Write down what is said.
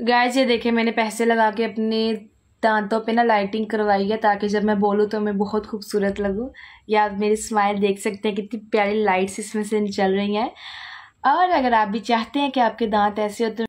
Guys ये देखे मैंने पैसे लगा के अपने दांतों पे ना लाइटिंग करवाई है ताकि जब मैं बोलूँ तो मैं बहुत खूबसूरत लगूँ। या आप मेरी स्माइल देख सकते हैं, कितनी प्यारी लाइट्स इसमें से चल रही हैं। और अगर आप भी चाहते हैं कि आपके दांत ऐसे हो तो